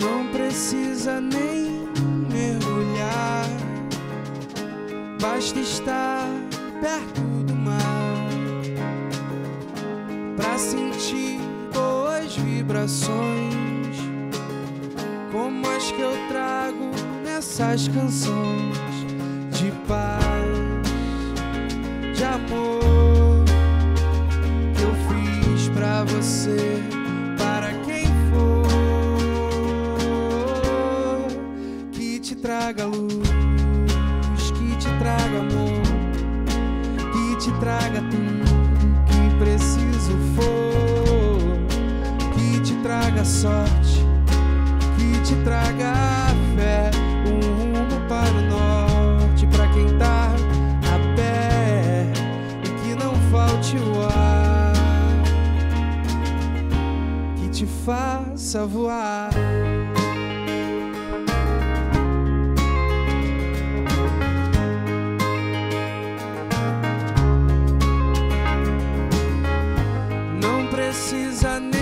Não precisa nem mergulhar, basta estar perto do mar pra sentir boas vibrações, como as que eu trago nessas canções de paz, de amor que eu fiz pra você. Para quem for que te traga luz, que te traga amor, que te traga tudo que preciso for, que te traga sorte, que te traga fé, um rumo para o norte, para quem tá a pé. E que não falte o ar, que te faça voar. Não precisa nem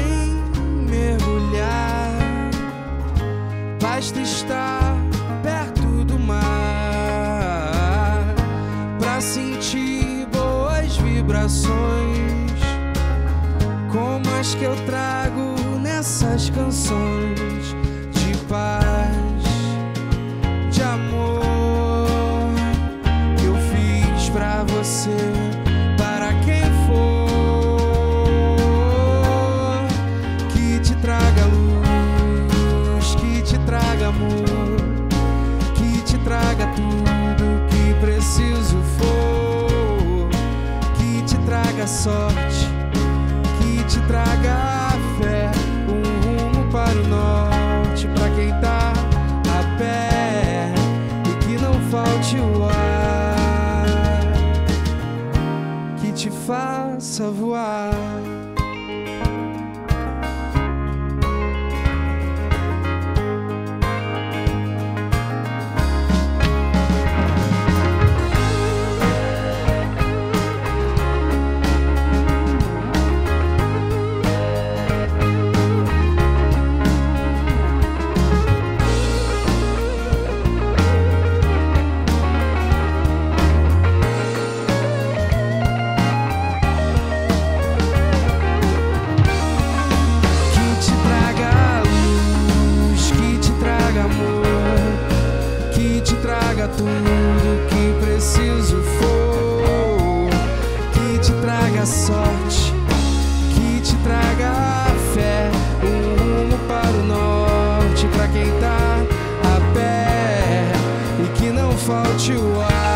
basta estar perto do mar pra sentir boas vibrações, como as que eu trago nessas canções de paz, de amor que eu fiz pra você. Traga sorte, que te traga fé, um rumo para o norte, para quem tá a pé e que não falte o ar, que te faça voar. Tudo que preciso for, que te traga sorte, que te traga fé, um rumo para o norte, para quem tá a pé e que não falte o ar.